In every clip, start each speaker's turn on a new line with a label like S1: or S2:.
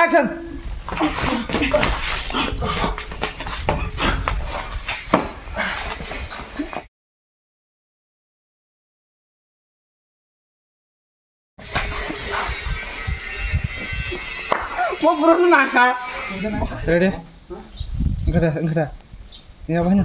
S1: Action!
S2: Mau.
S3: Ready?
S1: Enggak ada, enggak ada. Ini apanya?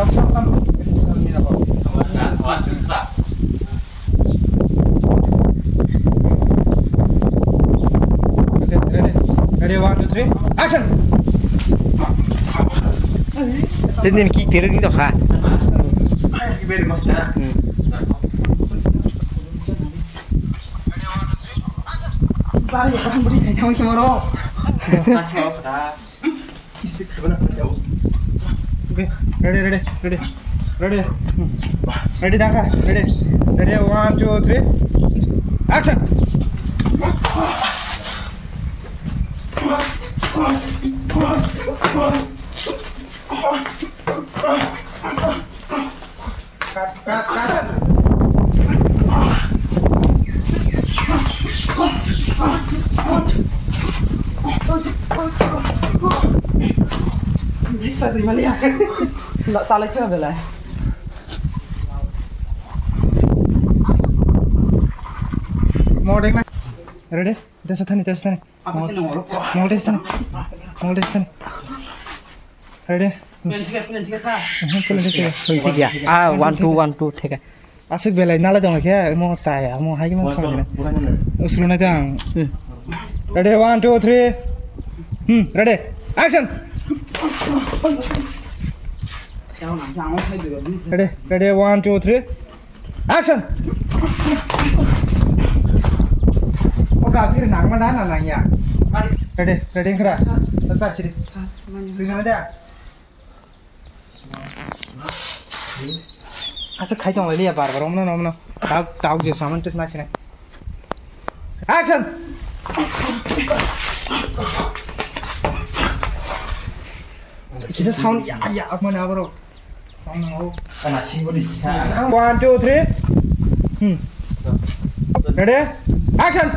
S1: 깜짝깜짝 놀랐습니다고.
S3: 아, 고맙습니다.
S4: Tenin ki tirin itu ha.
S2: Bari ya kan beri kayaknya mau kemana?
S3: Nah, kalau kita, istri kita nak jauh.
S1: Okay ready ready ready ready ready Dakha ready ready one two three action cut cut cut Oh, oh, oh, oh. Setani. Mau,
S2: mau deh setani,
S1: mau deh setani. Ready? Pulang
S2: deh setani.
S4: ठीक है आ one two one two ठीक है
S1: Asik belai nala dong ya, mau tanya, mau hai mau kau ni. Usulnya jang. Ready, one, two, three. Hmm, ready, action. Ready, ready, one, two, three, action. Oh, kau sih nak mana nak nanya? Ready, ready kira. Selesai sini. Sini ada. Asal khai dong lagi ya bar bar, omno omno. Tahu tahu je saman terus nak sini. Action.
S3: खिचा sound
S1: या या मैले अब one two three ready action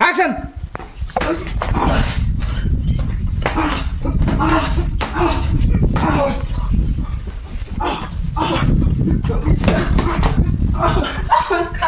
S1: action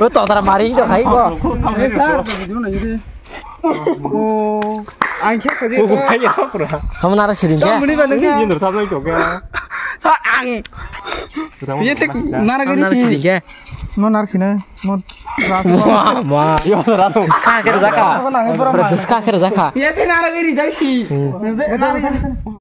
S4: ও তো তারা মারি তো খাই গো
S3: এ স্যার
S2: দিও না ইরে
S3: ও
S1: আংখে খজি ও ভাই
S3: আপরা
S4: হাম না রাশি দিন কে
S1: মুনি বালে কি ইন্দর
S3: তা যাই তো কে
S2: সা আং
S3: ये थे
S2: नारागरी की ठीक
S4: है
S1: नो नार खिने मो रात
S4: मा
S3: यो रात इसका कर जाका इसका
S1: कर
S4: जाका
S2: ये थे नारागरी जाई सी नारागरी